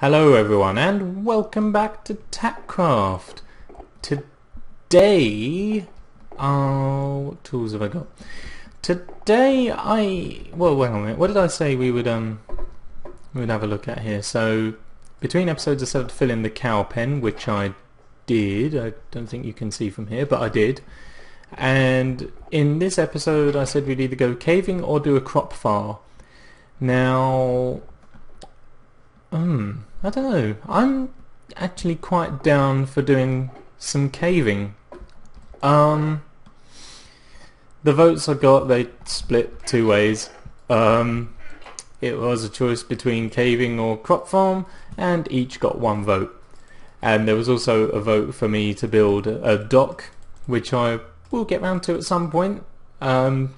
Hello everyone and welcome back to Tackraft. Today, uh, what tools have I got? Today I, well wait a minute, what did I say we would um, we would have a look at here? So, between episodes I said to fill in the cow pen, which I did, I don't think you can see from here, but I did. And in this episode I said we'd either go caving or do a crop far. Now, um, I don't know. I'm actually quite down for doing some caving. Um, the votes I got, they split two ways. Um, it was a choice between caving or crop farm, and each got one vote. And there was also a vote for me to build a dock, which I will get round to at some point. Um,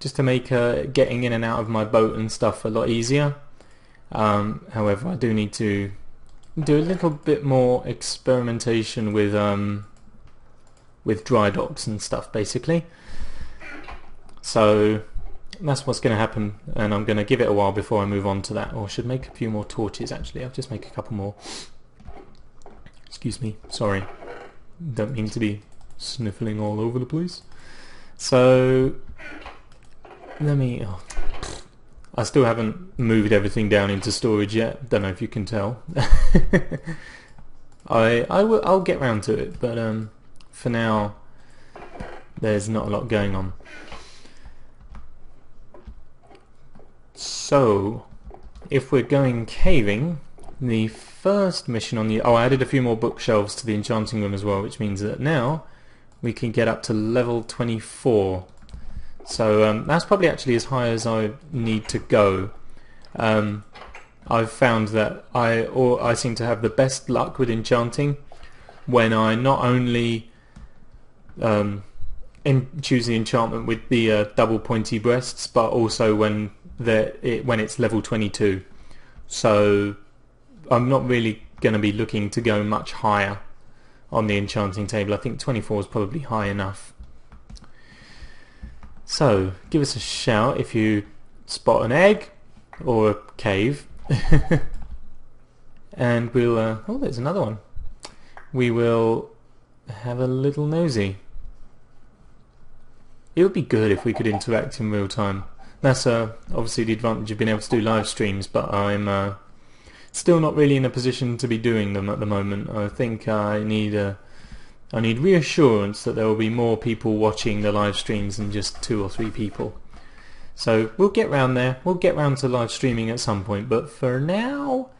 just to make uh, getting in and out of my boat and stuff a lot easier. Um, however, I do need to do a little bit more experimentation with um, with dry docks and stuff, basically. So that's what's going to happen, and I'm going to give it a while before I move on to that. Or I should make a few more torches. Actually, I'll just make a couple more. Excuse me. Sorry. Don't mean to be sniffling all over the place. So let me. Oh, I still haven't moved everything down into storage yet. Don't know if you can tell. I I will I'll get round to it, but um, for now, there's not a lot going on. So, if we're going caving, the first mission on the oh, I added a few more bookshelves to the enchanting room as well, which means that now we can get up to level 24 so um, that's probably actually as high as I need to go. Um, I've found that I or I seem to have the best luck with enchanting when I not only um, choose the enchantment with the uh, double pointy breasts, but also when it, when it's level 22. So I'm not really going to be looking to go much higher on the enchanting table. I think 24 is probably high enough. So, give us a shout if you spot an egg or a cave. and we'll... Uh, oh, there's another one. We will have a little nosy. It would be good if we could interact in real time. That's uh, obviously the advantage of being able to do live streams, but I'm uh, still not really in a position to be doing them at the moment. I think I need a I need reassurance that there will be more people watching the live streams than just two or three people. So we'll get round there. We'll get round to live streaming at some point, but for now,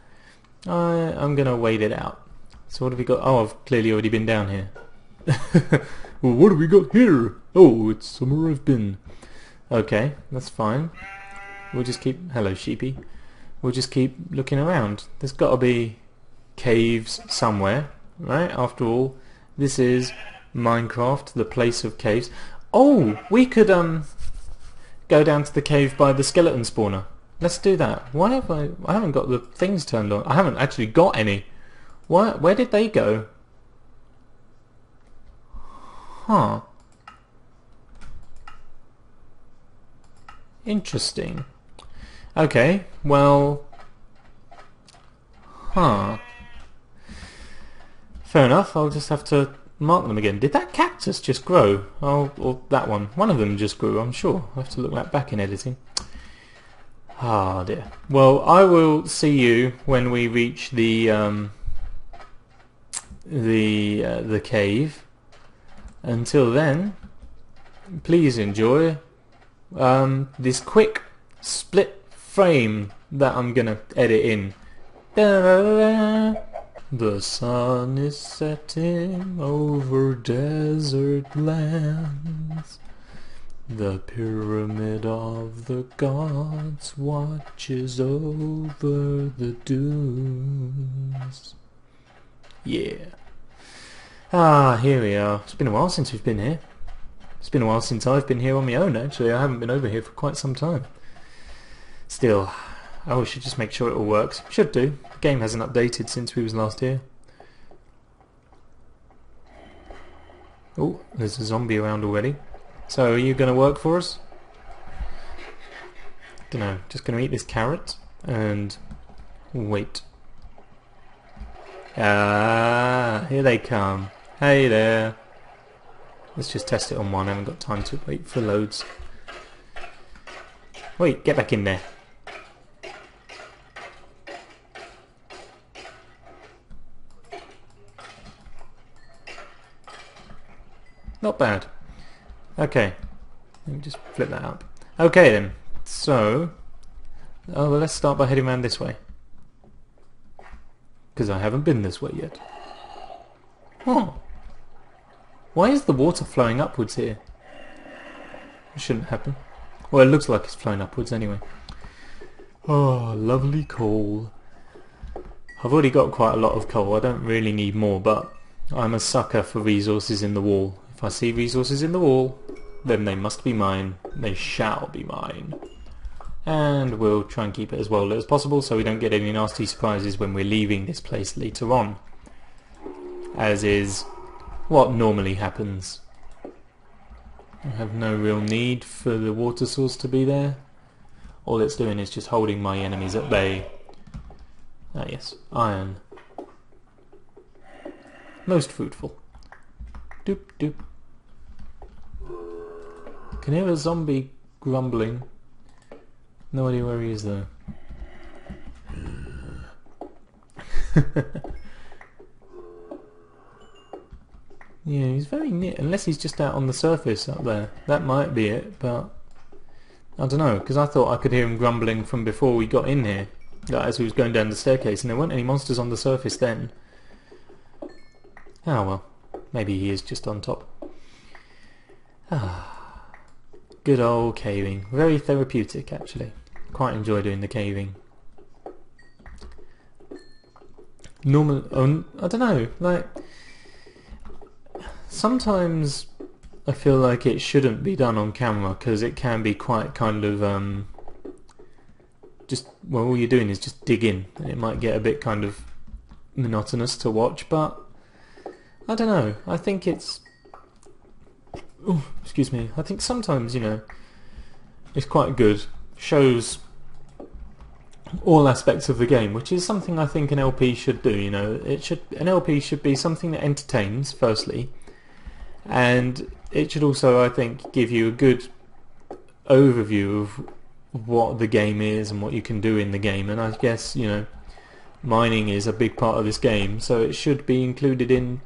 I'm going to wait it out. So what have we got? Oh, I've clearly already been down here. well, what have we got here? Oh, it's somewhere I've been. Okay, that's fine. We'll just keep... Hello, sheepy. We'll just keep looking around. There's got to be caves somewhere, right? After all, this is Minecraft, the place of caves. Oh, we could um go down to the cave by the skeleton spawner. Let's do that. Why have I? I haven't got the things turned on. I haven't actually got any. Why? Where did they go? Huh. Interesting. Okay. Well. Huh. Fair enough, I'll just have to mark them again. Did that cactus just grow? Oh, or that one. One of them just grew, I'm sure. I'll have to look that back in editing. Ah dear. Well, I will see you when we reach the um, the uh, the cave. Until then, please enjoy um, this quick split frame that I'm gonna edit in. Da -da -da the sun is setting over desert lands. The pyramid of the gods watches over the dunes. Yeah. Ah, here we are. It's been a while since we've been here. It's been a while since I've been here on my own, actually. I haven't been over here for quite some time. Still, Oh, we should just make sure it all works. Should do. The game hasn't updated since we was last here. Oh, there's a zombie around already. So, are you going to work for us? Don't know. Just going to eat this carrot and wait. Ah, here they come. Hey there. Let's just test it on one. I haven't got time to wait for loads. Wait, get back in there. Not bad. Okay. Let me just flip that up. Okay then. So, oh well, let's start by heading around this way. Because I haven't been this way yet. Oh. Why is the water flowing upwards here? It shouldn't happen. Well, it looks like it's flowing upwards anyway. Oh, lovely coal. I've already got quite a lot of coal. I don't really need more, but I'm a sucker for resources in the wall. If I see resources in the wall, then they must be mine. They shall be mine. And we'll try and keep it as well lit as possible so we don't get any nasty surprises when we're leaving this place later on. As is what normally happens. I have no real need for the water source to be there. All it's doing is just holding my enemies at bay. Ah yes, iron. Most fruitful. Doop doop. Can hear a zombie grumbling. No idea where he is though. yeah, he's very near. Unless he's just out on the surface up there. That might be it, but... I don't know, because I thought I could hear him grumbling from before we got in here. Like, as we was going down the staircase, and there weren't any monsters on the surface then. Oh well. Maybe he is just on top. Ah. Good old caving. Very therapeutic, actually. Quite enjoy doing the caving. Normal, um, I don't know, like, sometimes I feel like it shouldn't be done on camera because it can be quite kind of, um, just, well, all you're doing is just dig in. It might get a bit kind of monotonous to watch, but I don't know. I think it's oh, excuse me. I think sometimes you know it's quite good. Shows all aspects of the game, which is something I think an LP should do. You know, it should an LP should be something that entertains, firstly, and it should also, I think, give you a good overview of what the game is and what you can do in the game. And I guess you know, mining is a big part of this game, so it should be included in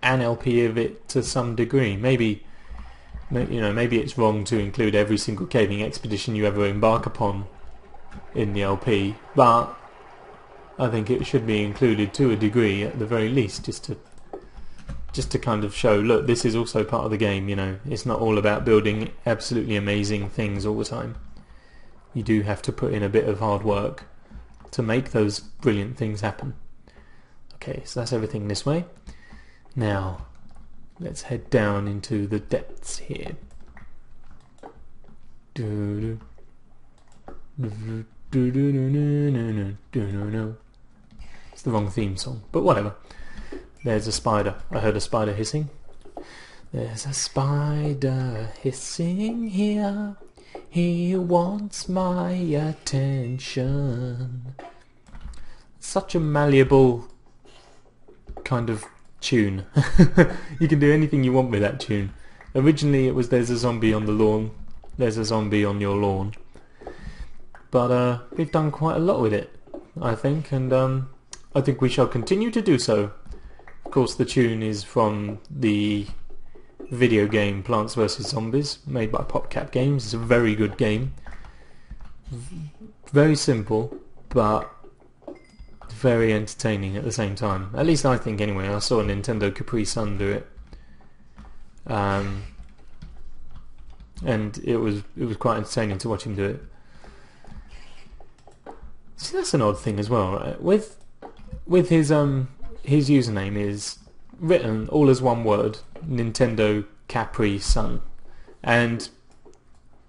an LP of it to some degree. Maybe you know, maybe it's wrong to include every single caving expedition you ever embark upon in the LP, but I think it should be included to a degree at the very least, just to just to kind of show, look, this is also part of the game. You know, it's not all about building absolutely amazing things all the time. You do have to put in a bit of hard work to make those brilliant things happen. Okay, so that's everything this way. Now, Let's head down into the depths here. It's the wrong theme song, but whatever. There's a spider. I heard a spider hissing. There's a spider hissing here. He wants my attention. Such a malleable kind of tune. you can do anything you want with that tune. Originally it was there's a zombie on the lawn, there's a zombie on your lawn. But uh, we've done quite a lot with it, I think, and um, I think we shall continue to do so. Of course the tune is from the video game Plants vs Zombies, made by PopCap Games. It's a very good game. Very simple, but very entertaining at the same time. At least I think anyway. I saw Nintendo Capri Sun do it. Um, and it was it was quite entertaining to watch him do it. See, that's an odd thing as well. Right? With with his um his username is written all as one word, Nintendo Capri Sun, and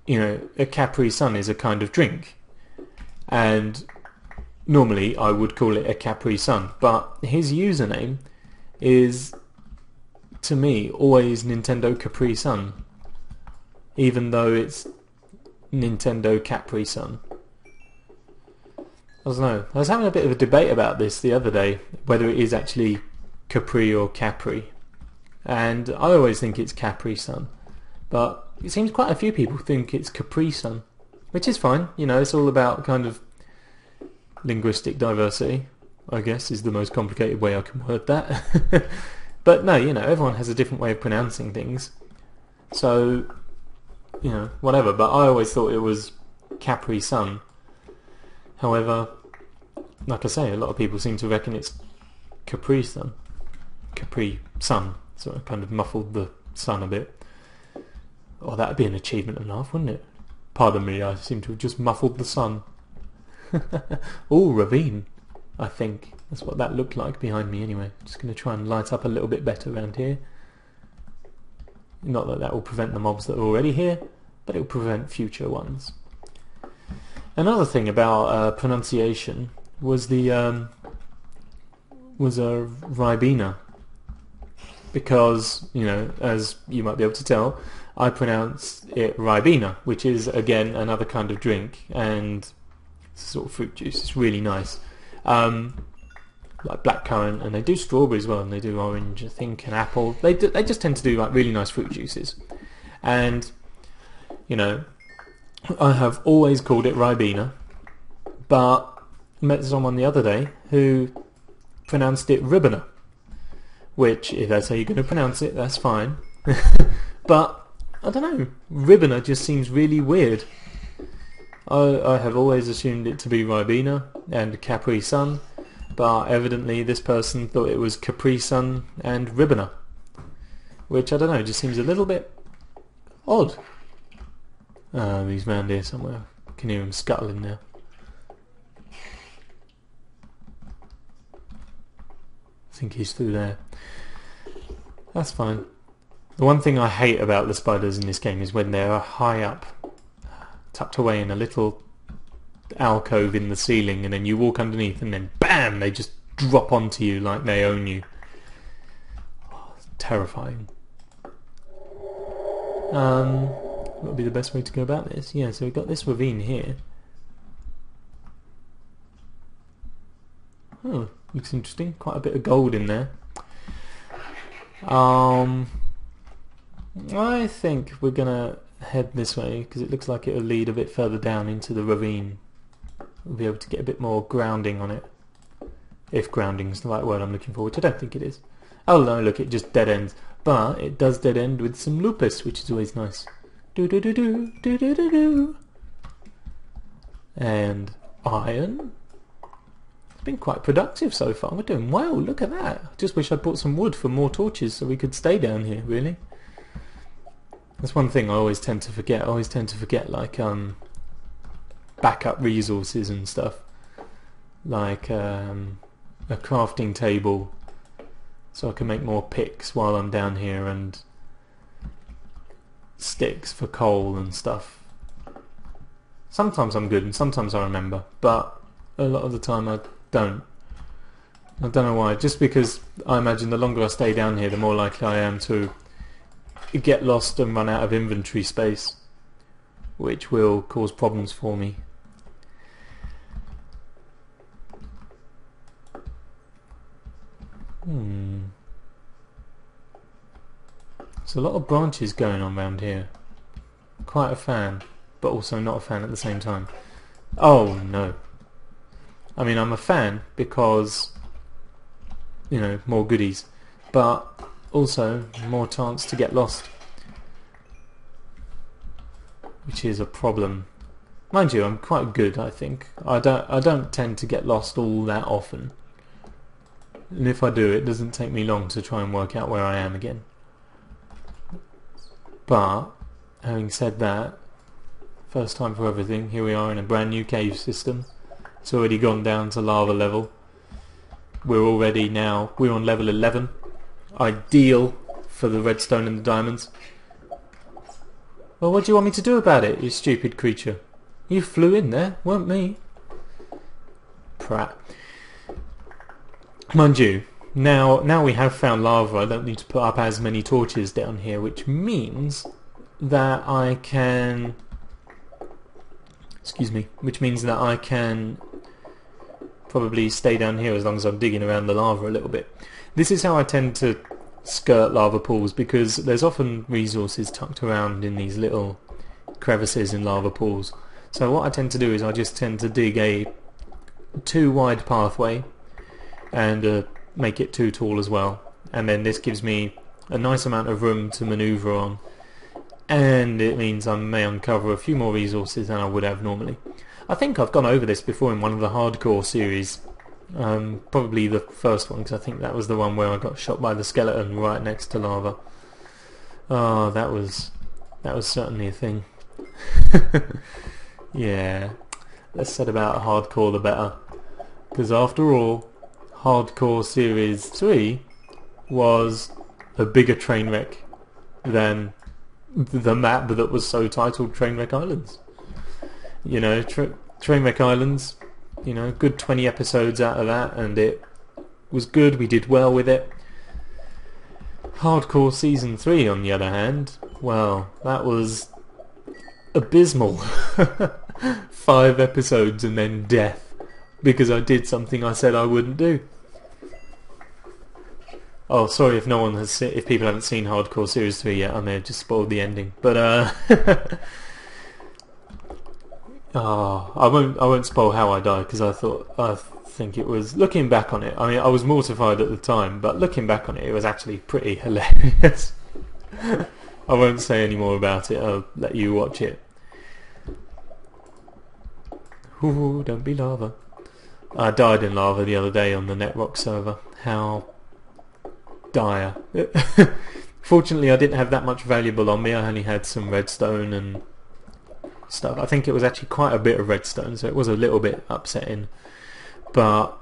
you know a Capri Sun is a kind of drink, and normally I would call it a Capri Sun, but his username is to me always Nintendo Capri Sun, even though it's Nintendo Capri Sun. I don't know. I was having a bit of a debate about this the other day, whether it is actually Capri or Capri. And I always think it's Capri Sun. But it seems quite a few people think it's Capri Sun. Which is fine, you know, it's all about kind of linguistic diversity, I guess, is the most complicated way I can word that. but no, you know, everyone has a different way of pronouncing things. So, you know, whatever. But I always thought it was Capri Sun. However, like I say, a lot of people seem to reckon it's Capri Sun. Capri Sun. So I kind of muffled the sun a bit. Oh, that'd be an achievement enough, wouldn't it? Pardon me, I seem to have just muffled the sun. oh, ravine. I think that's what that looked like behind me anyway. Just going to try and light up a little bit better around here. Not that that will prevent the mobs that are already here, but it will prevent future ones. Another thing about uh, pronunciation was the um, was a Ribena because you know as you might be able to tell I pronounce it Ribena which is again another kind of drink and sort of fruit juice. It's really nice. Um, like blackcurrant and they do strawberry as well and they do orange I think and apple. They, do, they just tend to do like really nice fruit juices. And you know I have always called it Ribena but met someone the other day who pronounced it Ribena which if that's how you're going to pronounce it that's fine. But I don't know Ribena just seems really weird I, I have always assumed it to be Ribena and Capri Sun but evidently this person thought it was Capri Sun and Ribena which I don't know just seems a little bit odd. Uh, he's round here somewhere. Can hear him scuttling now. I think he's through there. That's fine. The one thing I hate about the spiders in this game is when they're high up tucked away in a little alcove in the ceiling and then you walk underneath and then BAM! They just drop onto you like they own you. Oh, terrifying. Um, what would be the best way to go about this? Yeah, so we've got this ravine here. Oh, looks interesting. Quite a bit of gold in there. Um, I think we're gonna head this way because it looks like it'll lead a bit further down into the ravine. We'll be able to get a bit more grounding on it. If grounding is the right word I'm looking for, which I don't think it is. Oh no, look, it just dead ends. But it does dead end with some lapis, which is always nice. Do do do do do do do do. And iron. It's been quite productive so far. We're doing well. Look at that. I Just wish I'd brought some wood for more torches so we could stay down here. Really. That's one thing I always tend to forget. I always tend to forget like um backup resources and stuff. Like um, a crafting table so I can make more picks while I'm down here and sticks for coal and stuff. Sometimes I'm good and sometimes I remember, but a lot of the time I don't. I don't know why. Just because I imagine the longer I stay down here, the more likely I am to get lost and run out of inventory space, which will cause problems for me. Hmm. There's a lot of branches going on around here. Quite a fan, but also not a fan at the same time. Oh no. I mean, I'm a fan because, you know, more goodies. But also more chance to get lost. Which is a problem. Mind you, I'm quite good, I think. I don't, I don't tend to get lost all that often. And if I do, it doesn't take me long to try and work out where I am again. But, having said that, first time for everything, here we are in a brand new cave system. It's already gone down to lava level. We're already now, we're on level 11. Ideal for the redstone and the diamonds. Well, what do you want me to do about it, you stupid creature? You flew in there, weren't me. Prat. Mind you, now now we have found lava, I don't need to put up as many torches down here, which means that I can... Excuse me. Which means that I can probably stay down here as long as I'm digging around the lava a little bit. This is how I tend to skirt lava pools because there's often resources tucked around in these little crevices in lava pools. So what I tend to do is I just tend to dig a too wide pathway and uh, make it too tall as well. And then this gives me a nice amount of room to maneuver on and it means I may uncover a few more resources than I would have normally. I think I've gone over this before in one of the hardcore series, um, probably the first one because I think that was the one where I got shot by the skeleton right next to lava. Oh, that was that was certainly a thing. yeah, less said about hardcore the better, because after all, hardcore series three was a bigger train wreck than the map that was so titled Trainwreck Islands. You know, tra- Trainwreck Islands, you know, good 20 episodes out of that and it was good, we did well with it. Hardcore Season 3 on the other hand, well, that was abysmal. Five episodes and then death because I did something I said I wouldn't do. Oh, sorry if no one has se- if people haven't seen Hardcore Series 3 yet, I may have just spoiled the ending. But uh Oh, I won't I won't spoil how I die because I thought I think it was looking back on it. I mean, I was mortified at the time, but looking back on it, it was actually pretty hilarious. I won't say any more about it. I'll let you watch it. Ooh, don't be lava. I died in lava the other day on the Netrock server. How dire. Fortunately, I didn't have that much valuable on me. I only had some redstone and stuff. I think it was actually quite a bit of redstone, so it was a little bit upsetting. But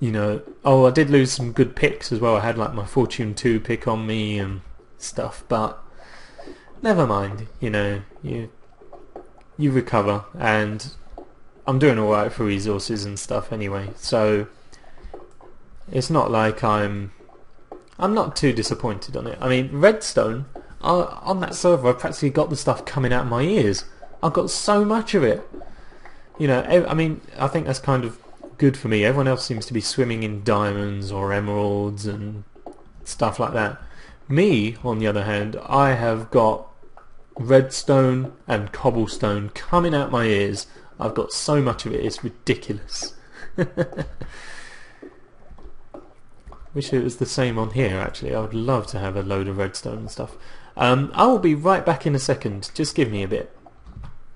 you know, oh, I did lose some good picks as well. I had like my Fortune 2 pick on me and stuff, but never mind. You know, you you recover, and I'm doing all right for resources and stuff anyway. So it's not like I'm I'm not too disappointed on it. I mean, Redstone, on that server, I practically got the stuff coming out of my ears. I've got so much of it. You know, I mean, I think that's kind of good for me. Everyone else seems to be swimming in diamonds or emeralds and stuff like that. Me, on the other hand, I have got redstone and cobblestone coming out my ears. I've got so much of it, it's ridiculous. Wish it was the same on here actually. I would love to have a load of redstone and stuff. Um, I will be right back in a second. Just give me a bit.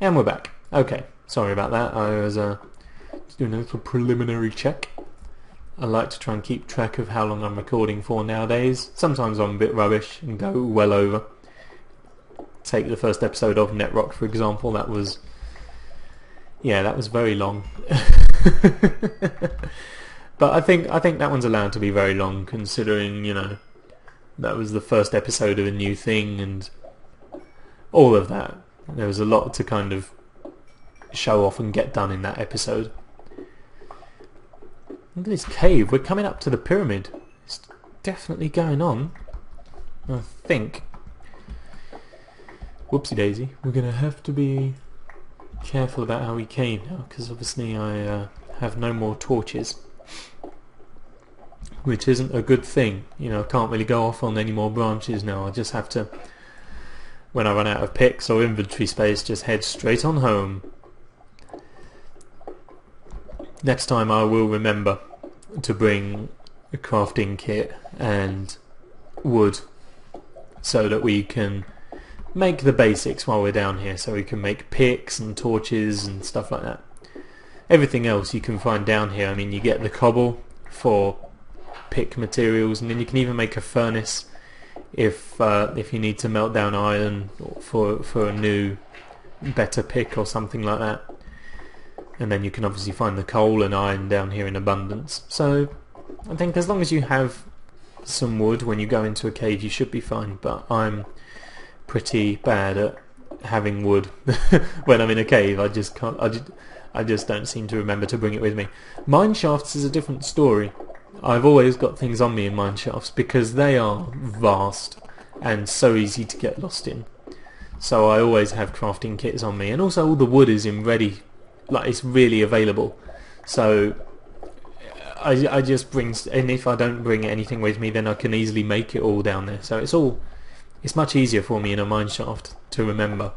And we're back. Okay, sorry about that. I was uh, doing a little preliminary check. I like to try and keep track of how long I'm recording for nowadays. Sometimes I'm a bit rubbish and go well over. Take the first episode of Netrock for example. That was... Yeah, that was very long. But I think I think that one's allowed to be very long, considering you know that was the first episode of a new thing and all of that. There was a lot to kind of show off and get done in that episode. Look at this cave. We're coming up to the pyramid. It's definitely going on. I think. Whoopsie daisy. We're going to have to be careful about how we came now, because obviously I uh, have no more torches which isn't a good thing. You know, I can't really go off on any more branches now. I just have to, when I run out of picks or inventory space, just head straight on home. Next time I will remember to bring a crafting kit and wood so that we can make the basics while we're down here so we can make picks and torches and stuff like that. Everything else you can find down here, I mean you get the cobble for pick materials, and then you can even make a furnace if uh, if you need to melt down iron for for a new better pick or something like that. And then you can obviously find the coal and iron down here in abundance. So I think as long as you have some wood when you go into a cave, you should be fine. But I'm pretty bad at having wood when I'm in a cave. I just can't. I just, I just don't seem to remember to bring it with me. Mine shafts is a different story. I've always got things on me in mine shafts because they are vast and so easy to get lost in. So I always have crafting kits on me and also all the wood is in ready, like it's really available. So I, I just bring, and if I don't bring anything with me, then I can easily make it all down there. So it's all, it's much easier for me in a mineshaft to remember,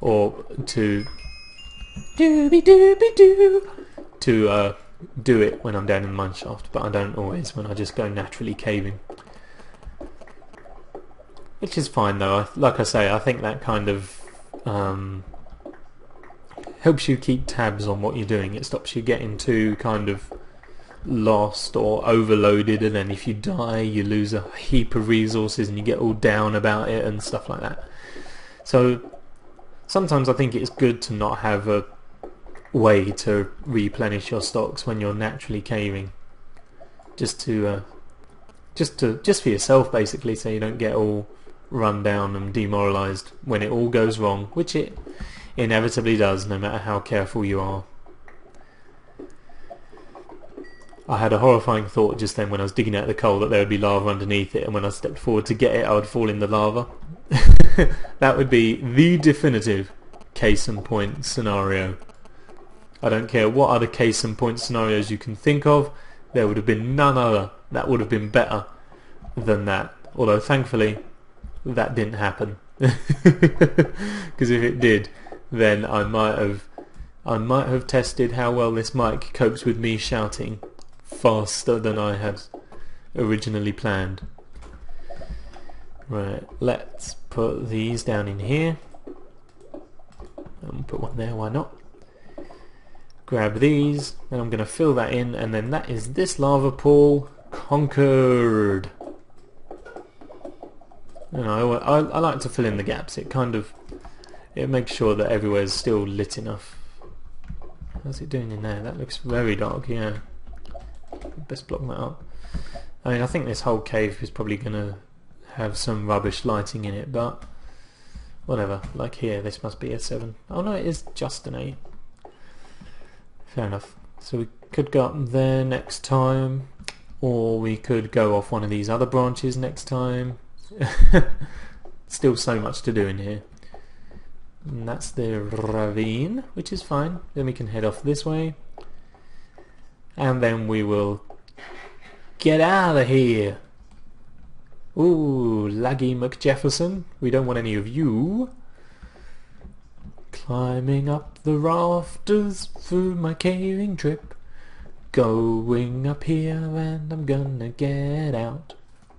or to dooby dooby doo to uh, do it when I'm down in the mineshaft, but I don't always when I just go naturally caving. Which is fine though. I, like I say, I think that kind of um, helps you keep tabs on what you're doing. It stops you getting too kind of lost or overloaded and then if you die you lose a heap of resources and you get all down about it and stuff like that. So sometimes I think it's good to not have a way to replenish your stocks when you're naturally caving. Just to uh, just to just for yourself basically so you don't get all run down and demoralized when it all goes wrong, which it inevitably does no matter how careful you are. I had a horrifying thought just then when I was digging out the coal that there would be lava underneath it and when I stepped forward to get it I would fall in the lava. that would be the definitive case in point scenario. I don't care what other case and point scenarios you can think of, there would have been none other that would have been better than that. Although thankfully that didn't happen. Because if it did, then I might have I might have tested how well this mic copes with me shouting faster than I had originally planned. Right, let's put these down in here. And put one there, why not? Grab these, and I'm going to fill that in, and then that is this lava pool conquered. You know, I, I like to fill in the gaps. It kind of it makes sure that everywhere's still lit enough. How's it doing in there? That looks very dark. Yeah, best block that up. I mean, I think this whole cave is probably going to have some rubbish lighting in it, but whatever. Like here, this must be a 7. Oh no, it is just an 8. Fair enough. So we could go up there next time, or we could go off one of these other branches next time. Still so much to do in here. And that's the ravine, which is fine. Then we can head off this way. And then we will get out of here. Ooh, Laggy McJefferson. We don't want any of you. Climbing up the rafters through my caving trip. Going up here and I'm gonna get out.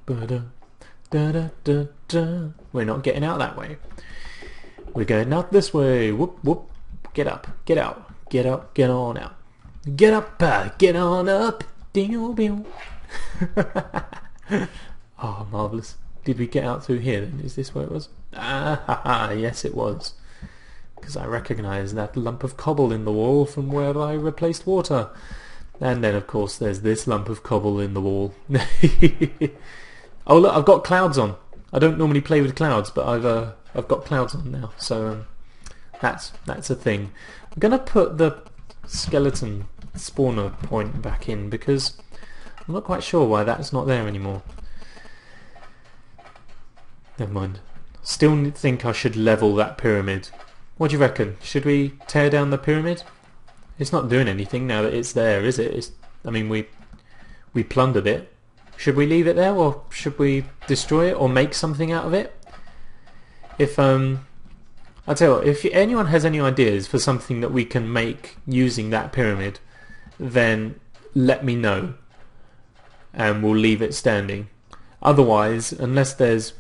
Ba-da, da da da We're not getting out that way. We're going out this way. Whoop, whoop. Get up. Get out. Get up. Get on out. Get up. Uh, get on up. Ding, bing. oh, marvellous. Did we get out through here? Is this where it was? Ah, ha, ha. yes it was. Because I recognise that lump of cobble in the wall from where I replaced water. And then, of course, there's this lump of cobble in the wall. oh, look, I've got clouds on. I don't normally play with clouds, but I've uh, I've got clouds on now, so um, that's that's a thing. I'm gonna put the skeleton spawner point back in because I'm not quite sure why that's not there anymore. Never mind. Still think I should level that pyramid. What do you reckon? Should we tear down the pyramid? It's not doing anything now that it's there, is it? It's, I mean, we we plundered it. Should we leave it there or should we destroy it or make something out of it? If um, I tell you what, if anyone has any ideas for something that we can make using that pyramid, then let me know, and we'll leave it standing. Otherwise, unless there's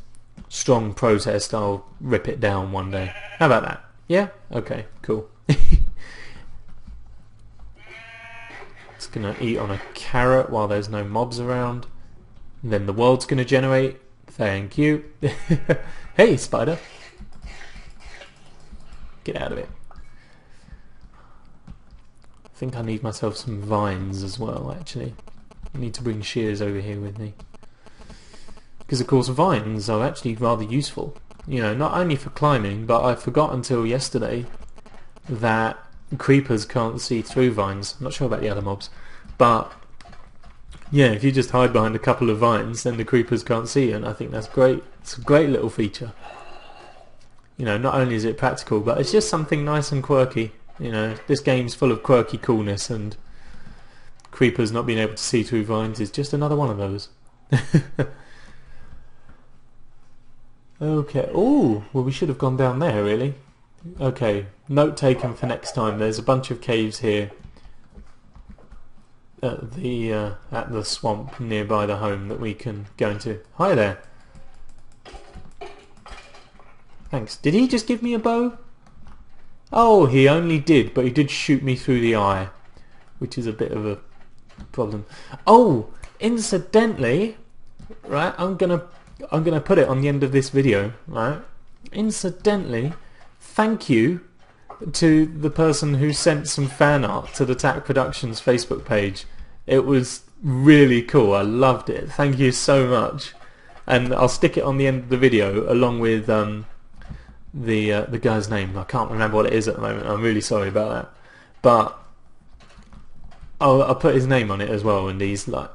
strong protest, I'll rip it down one day. How about that? Yeah? Okay, cool. it's gonna eat on a carrot while there's no mobs around. Then the world's going to generate. Thank you. hey, spider. Get out of it. I think I need myself some vines as well, actually. I need to bring shears over here with me. Because, of course, vines are actually rather useful. You know, not only for climbing, but I forgot until yesterday that creepers can't see through vines. I'm not sure about the other mobs. But yeah, if you just hide behind a couple of vines, then the creepers can't see you, and I think that's great. It's a great little feature. You know, not only is it practical, but it's just something nice and quirky. You know, this game's full of quirky coolness and creepers not being able to see through vines is just another one of those. okay. Oh, well, we should have gone down there, really. Okay. Note taken for next time. There's a bunch of caves here at the uh, at the swamp nearby the home that we can go into. Hi there. Thanks. Did he just give me a bow? Oh, he only did, but he did shoot me through the eye, which is a bit of a problem. Oh, incidentally, right? I'm gonna I'm gonna put it on the end of this video, right? Incidentally, thank you to the person who sent some fan art to the Tack Productions Facebook page. It was really cool. I loved it. Thank you so much. And I'll stick it on the end of the video along with um, the uh, the guy's name. I can't remember what it is at the moment. I'm really sorry about that. But I'll, I'll put his name on it as well. And he's like,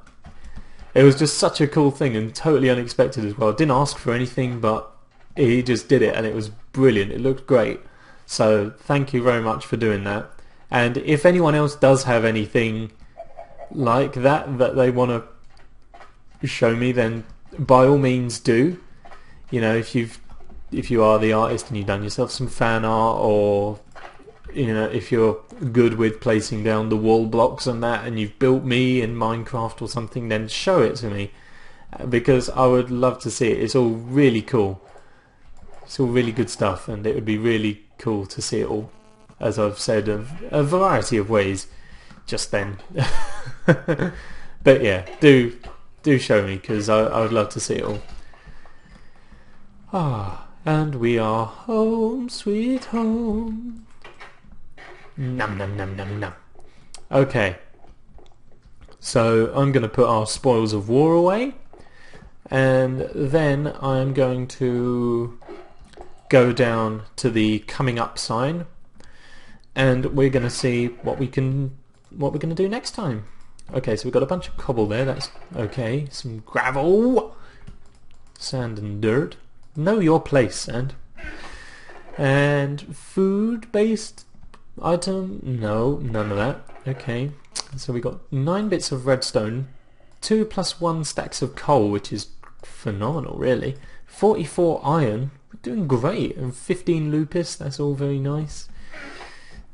it was just such a cool thing and totally unexpected as well. Didn't ask for anything, but he just did it, and it was brilliant. It looked great. So thank you very much for doing that. And if anyone else does have anything like that that they want to show me, then by all means do. You know, if you've if you are the artist and you've done yourself some fan art, or you know, if you're good with placing down the wall blocks and that, and you've built me in Minecraft or something, then show it to me because I would love to see it. It's all really cool. It's all really good stuff, and it would be really cool to see it all, as I've said, of a variety of ways just then. but yeah, do do show me because I, I would love to see it all. Ah, and we are home, sweet home. Num num num num num. Okay. So I'm going to put our spoils of war away, and then I'm going to go down to the coming up sign and we're going to see what we can what we're going to do next time. Okay, so we've got a bunch of cobble there, that's okay. Some gravel, sand and dirt. Know your place, sand. And food-based item? No, none of that. Okay, so we got nine bits of redstone, two plus one stacks of coal, which is phenomenal, really. 44 iron, we're doing great. And 15 lapis, that's all very nice.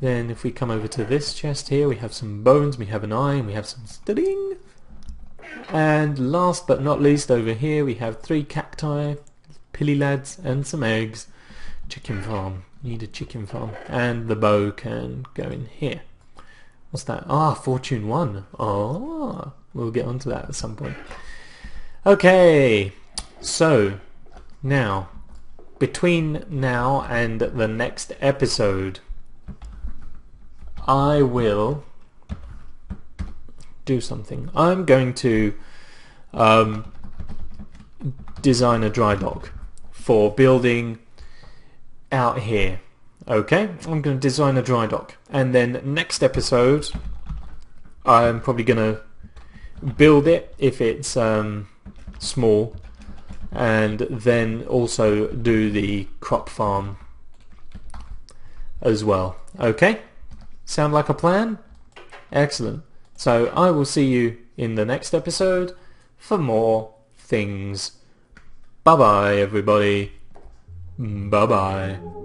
Then if we come over to this chest here, we have some bones, we have an eye, and we have some string. And last but not least over here we have three cacti, pilly lads, and some eggs. Chicken farm. Need a chicken farm. And the bow can go in here. What's that? Ah, fortune one. Ah, we'll get onto that at some point. Okay, so now between now and the next episode, I will do something. I'm going to um, design a dry dock for building out here. Okay, I'm going to design a dry dock, and then next episode, I'm probably going to build it if it's um, small and then also do the crop farm as well. Okay? Sound like a plan? Excellent. So I will see you in the next episode for more things. Bye bye 拜拜。